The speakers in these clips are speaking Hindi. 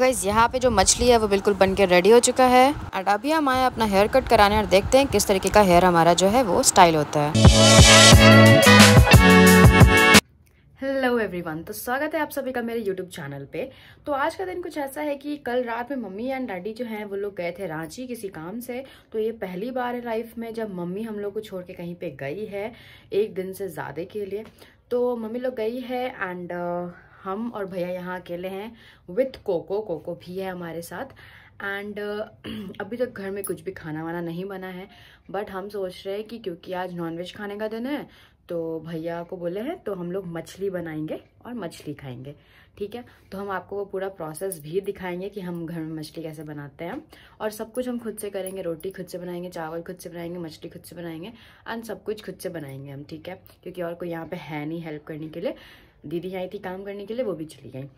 गाइज़ यहाँ पे जो मछली है, वो बिल्कुल बन के रेडी हो चुका है। एंड अभी हम आए अपना हेयर कट कराने और देखते हैं किस तरीके का हेयर हमारा जो है, वो स्टाइल होता है। हेलो एवरीवन तो स्वागत है आप सभी का मेरे यूट्यूब चैनल पे। तो आज का दिन कुछ ऐसा है कि कल रात में मम्मी एंड डैडी जो हैं, वो लोग गए थे रांची किसी काम से। तो ये पहली बार है लाइफ में जब मम्मी हम लोग को छोड़ के कहीं पे गई है, एक दिन से ज़्यादा के लिए। तो मम्मी लोग गई है एंड हम और भैया यहाँ अकेले हैं विथ कोको कोको भी है हमारे साथ. एंड uh, अभी तक घर में कुछ भी खाना वाना नहीं बना है बट हम सोच रहे हैं कि क्योंकि आज नॉनवेज खाने का दिन है तो भैया को बोले हैं तो हम लोग मछली बनाएँगे और मछली खाएँगे. ठीक है? तो हम आपको वो पूरा प्रोसेस भी दिखाएँगे कि हम घर में मछली कैसे बनाते हैं. और सब कुछ हम खुद से करेंगे. रोटी खुद से बनाएँगे चावल खुद से बनाएँगे मछली खुद से बनाएँगे एंड सब कुछ खुद से बनाएँगे हम. ठीक है? क्योंकि और कोई यहाँ पे है नहीं हेल्प करने के लिए. दीदी आई थी काम करने के लिए, वो भी चली गई।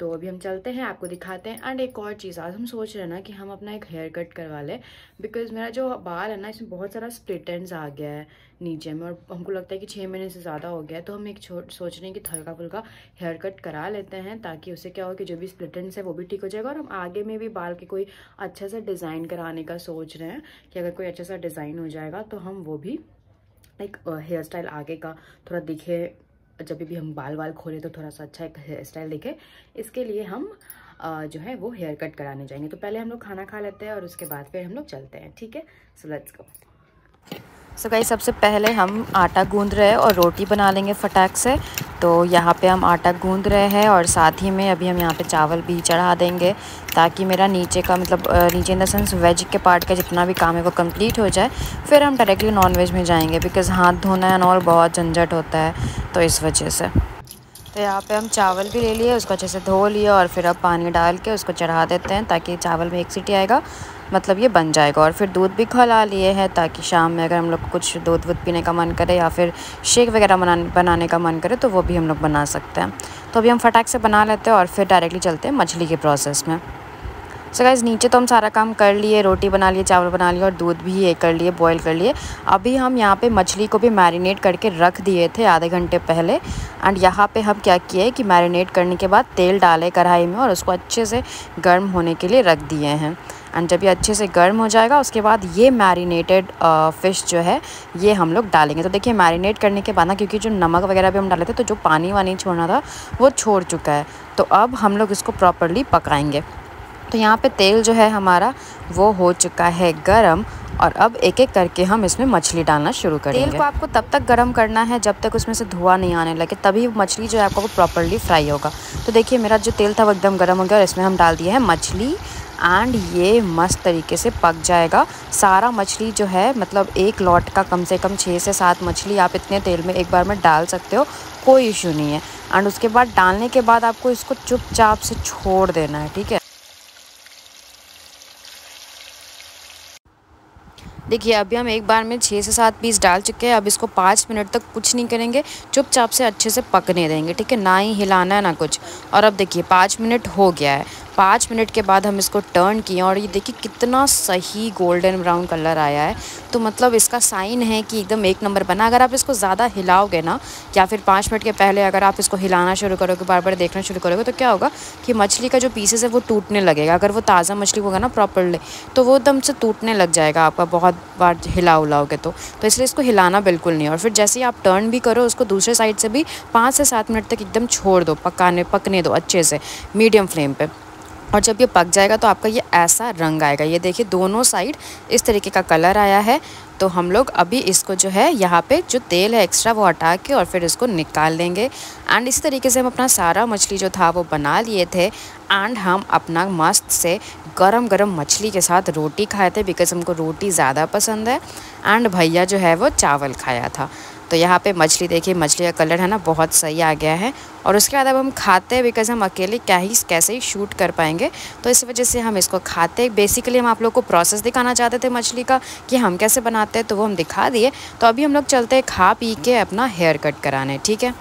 तो अभी हम चलते हैं, आपको दिखाते हैं। एंड एक और चीज़, आज हम सोच रहे हैं ना कि हम अपना एक हेयर कट करवा लें बिकॉज़ मेरा जो बाल है ना, इसमें बहुत सारा स्प्लिट आ गया है नीचे में, और हमको लगता है कि छः महीने से ज़्यादा हो गया है तो हम एक सोच रहे हैं कि हल्का फुल्का हेयर कट करा लेते हैं, ताकि उससे क्या हो कि जो भी स्प्लिट एंड्स है, वो भी ठीक हो जाएगा, और हम आगे में भी बाल के कोई अच्छा सा डिज़ाइन कराने का सोच रहे हैं कि अगर कोई अच्छा सा डिज़ाइन हो जाएगा तो हम वो भी एक हेयर स्टाइल आगे का थोड़ा दिखे जब भी हम बाल वाल खोले तो थोड़ा सा अच्छा एक हेयर स्टाइल दिखे। इसके लिए हम जो है वो हेयर कट कराने जाएँगे। तो पहले हम लोग खाना खा लेते हैं और उसके बाद फिर हम लोग चलते हैं, ठीक है? So let's go so so सबसे पहले हम आटा गूंद रहे हैं और रोटी बना लेंगे फटाक से। तो यहाँ पे हम आटा गूंद रहे हैं और साथ ही में अभी हम यहाँ पे चावल भी चढ़ा देंगे ताकि मेरा नीचे का मतलब नीचे इन द सेंस वेज के पार्ट का जितना भी काम है वो कंप्लीट हो जाए। फिर हम डायरेक्टली नॉन वेज में जाएँगे बिकॉज़ हाथ धोना एंड ऑल बहुत झंझट होता है तो इस वजह से। तो यहाँ पे हम चावल भी ले लिए, उसको अच्छे से धो लिए और फिर अब पानी डाल के उसको चढ़ा देते हैं ताकि चावल में एक सीटी आएगा। मतलब ये बन जाएगा और फिर दूध भी खला लिए हैं ताकि शाम में अगर हम लोग कुछ दूध वूध पीने का मन करे या फिर शेक वगैरह बनाने बनाने का मन करे तो वो भी हम लोग बना सकते हैं। तो अभी हम फटाक से बना लेते हैं और फिर डायरेक्टली चलते हैं मछली के प्रोसेस में। सो गाइज़ नीचे तो हम सारा काम कर लिए, रोटी बना लिए, चावल बना लिए और दूध भी ये कर लिए बॉईल कर लिए। अभी हम यहाँ पे मछली को भी मैरिनेट करके रख दिए थे आधे घंटे पहले। एंड यहाँ पे हम क्या किए कि मैरिनेट करने के बाद तेल डाले कढ़ाई में और उसको अच्छे से गर्म होने के लिए रख दिए हैं। एंड जब ये अच्छे से गर्म हो जाएगा उसके बाद ये मैरिनेटेड फ़िश जो है ये हम लोग डालेंगे। तो देखिए मैरिनेट करने के बाद ना क्योंकि जो नमक वगैरह भी हम डाले थे तो जो पानी वानी छोड़ना था वो छोड़ चुका है। तो अब हम लोग इसको प्रॉपरली पकाएँगे। तो यहाँ पे तेल जो है हमारा वो हो चुका है गरम। और अब एक एक करके हम इसमें मछली डालना शुरू करेंगे। तेल को आपको तब तक गरम करना है जब तक उसमें से धुआँ नहीं आने लगे तभी मछली जो है आपको वो प्रॉपरली फ्राई होगा। तो देखिए मेरा जो तेल था वो एकदम गर्म हो गया और इसमें हम डाल दिए हैं मछली एंड ये मस्त तरीके से पक जाएगा। सारा मछली जो है मतलब एक लॉट का कम से कम छः से सात मछली आप इतने तेल में एक बार में डाल सकते हो, कोई इशू नहीं है। एंड उसके बाद डालने के बाद आपको इसको चुपचाप से छोड़ देना है, ठीक है? देखिए, अभी हम एक बार में छः से सात पीस डाल चुके हैं। अब इसको पाँच मिनट तक कुछ नहीं करेंगे, चुपचाप से अच्छे से पकने देंगे, ठीक है? ना ही हिलाना है, ना कुछ। और अब देखिए, पाँच मिनट हो गया है। पाँच मिनट के बाद हम इसको टर्न किए और ये देखिए कितना सही गोल्डन ब्राउन कलर आया है। तो मतलब इसका साइन है कि एकदम एक नंबर बना। अगर आप इसको ज़्यादा हिलाओगे ना, या फिर पाँच मिनट के पहले अगर आप इसको हिलाना शुरू करोगे बार बार देखना शुरू करोगे तो क्या होगा कि मछली का जो पीसेस है वो टूटने लगेगा। अगर वो ताज़ा मछली होगा ना प्रॉपरली तो वो एकदम से टूटने लग जाएगा आपका बहुत बार हिला उलाओगे तो। तो इसलिए इसको हिलाना बिल्कुल नहीं और फिर जैसे ही आप टर्न भी करो, उसको दूसरे साइड से भी पाँच से सात मिनट तक एकदम छोड़ दो, पकाने, पकने दो अच्छे से मीडियम फ्लेम पर और जब ये पक जाएगा तो आपका ये ऐसा रंग आएगा। ये देखिए, दोनों साइड इस तरीके का कलर आया है। तो हम लोग अभी इसको जो है, यहाँ पे जो तेल है एक्स्ट्रा वो हटा के और फिर इसको निकाल लेंगे एंड इसी तरीके से हम अपना सारा मछली जो था, वो बना लिए थे। एंड हम अपना मस्त से गरम गरम मछली के साथ रोटी खाए थे बिकॉज़ हमको रोटी ज़्यादा पसंद है। एंड भैया जो है, वो चावल खाया था। तो यहाँ पे मछली, देखिए, मछली का कलर है ना, बहुत सही आ गया है। और उसके बाद अब हम खाते हैं बिकॉज़ हम अकेले क्या ही, कैसे ही शूट कर पाएँगे। तो इस वजह से हम इसको खाते बेसिकली हम आप लोग को प्रोसेस दिखाना चाहते थे मछली का, कि हम कैसे बनाते हैं तो वो हम दिखा दिए। तो अभी हम लोग चलते हैं खा पी के अपना हेयर कट कराने, ठीक है?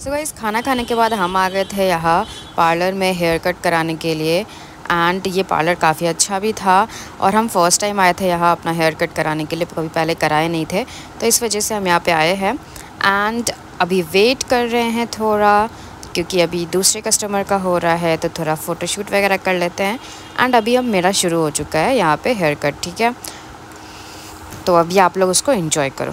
सो so इस खाना खाने के बाद हम आ गए थे यहाँ पार्लर में हेयर कट कराने के लिए। एंड ये पार्लर काफ़ी अच्छा भी था और हम फ़र्स्ट टाइम आए थे यहाँ अपना हेयर कट कराने के लिए, कभी पहले कराए नहीं थे। तो इस वजह से हम यहाँ पे आए हैं। एंड अभी वेट कर रहे हैं थोड़ा, क्योंकि अभी दूसरे कस्टमर का हो रहा है तो थोड़ा फ़ोटोशूट वगैरह कर लेते हैं। एंड अभी अब मेरा शुरू हो चुका है यहाँ पे हेयर कट ठीक है? तो अभी आप लोग उसको इन्जॉय करो।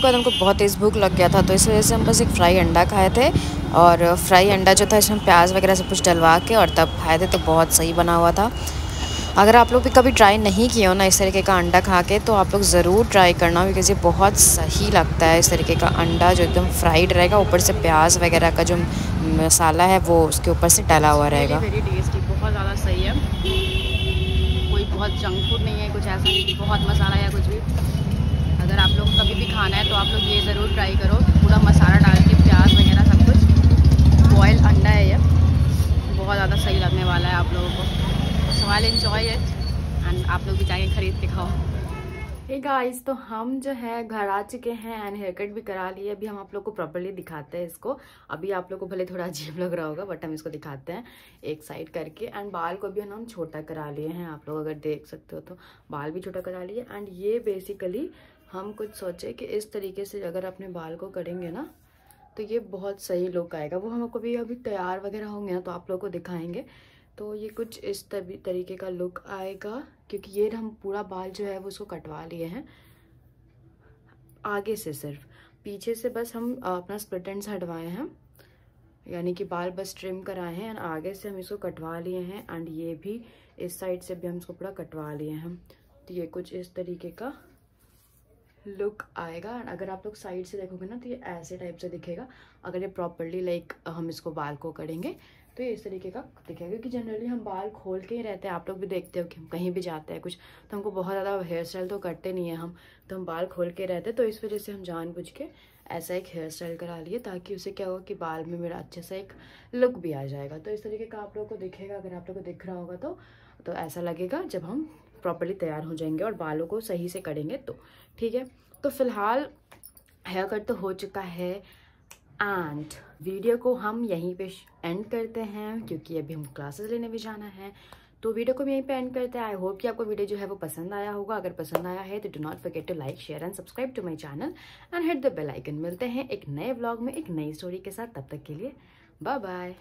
के बाद हमको बहुत तेज़ भूख लग गया था तो इस वजह से हम बस एक फ्राई अंडा खाए थे। और फ्राई अंडा जो था, इसमें प्याज वगैरह सब कुछ डलवा के और तब खाए थे तो बहुत सही बना हुआ था। अगर आप लोग भी कभी ट्राई नहीं किए हो ना इस तरीके का अंडा खा के तो आप लोग ज़रूर ट्राई करना बिकॉज़ ये बहुत सही लगता है इस तरीके का अंडा जो एकदम फ्राइड रहेगा। ऊपर से प्याज वगैरह का जो मसाला है, वो उसके ऊपर से डला हुआ रहेगा। वेरी टेस्टी बहुत ज़्यादा सही है। कोई बहुत जंक फ़ूड नहीं है, कुछ ऐसा नहीं बहुत मसाला या कुछ भी। अगर आप लोग कभी भी खाना है तो आप लोग ये ज़रूर ट्राई करो पूरा मसाला डाल के प्याज वगैरह सब कुछ बॉयल अंडा है ये। बहुत ज़्यादा सही लगने वाला है आप लोगों को। So I enjoy it and आप लोग भी जाके ख़रीद के खाओ। हे hey गाइस तो हम जो है घर आ चुके हैं एंड हेयर कट भी करा लिए। अभी हम आप लोग को प्रॉपरली दिखाते हैं इसको। अभी आप लोग को भले थोड़ा अजीब लग रहा होगा बट हम इसको दिखाते हैं एक साइड करके। एंड बाल को भी हम छोटा करा लिए हैं, आप लोग अगर देख सकते हो तो। बाल भी छोटा करा लिए। एंड ये बेसिकली हम कुछ सोचे कि इस तरीके से अगर अपने बाल को करेंगे ना तो ये बहुत सही लुक आएगा। वो हम कभी अभी तैयार वगैरह होंगे ना तो आप लोग को दिखाएँगे। तो ये कुछ इस तरीके का लुक आएगा, क्योंकि ये हम पूरा बाल जो है वो उसको कटवा लिए हैं। आगे से सिर्फ़। पीछे से बस हम अपना स्प्लिट एंड्स हटवाए हैं। यानी कि बाल बस ट्रिम कराए हैं एंड आगे से हम इसको कटवा लिए हैं एंड ये भी इस साइड से भी हम इसको पूरा कटवा लिए हैं। तो ये कुछ इस तरीके का लुक आएगा एंड अगर आप लोग साइड से देखोगे ना तो ये ऐसे टाइप से दिखेगा। अगर ये प्रॉपरली लाइक हम इसको बाल को करेंगे तो ये इस तरीके का दिखेगा, क्योंकि जनरली हम बाल खोल के ही रहते हैं। आप लोग भी देखते हो कि हम कहीं भी जाते हैं कुछ तो हमको बहुत ज़्यादा हेयर स्टाइल तो करते नहीं है हम तो हम बाल खोल के रहते तो इस वजह से हम जान के ऐसा एक हेयर स्टाइल करा लिए, ताकि उसे क्या होगा कि बाल में मेरा अच्छे से एक लुक भी आ जाएगा। तो इस तरीके का आप लोग को दिखेगा, अगर आप लोग को दिख रहा होगा तो तो ऐसा लगेगा जब हम प्रॉपरली तैयार हो जाएँगे और बालों को सही से करेंगे तो ठीक है? तो फ़िलहाल हेयर कट तो हो चुका है एंड वीडियो को हम यहीं पे एंड करते हैं क्योंकि अभी हम क्लासेस लेने भी जाना है। तो वीडियो को भी यहीं पे एंड करते हैं। आई होप कि आपको वीडियो जो है वो पसंद आया होगा। अगर पसंद आया है तो do not forget to like share and subscribe to my channel and hit the bell icon मिलते हैं एक नए व्लॉग में एक नई स्टोरी के साथ। तब तक के लिए बाय बाय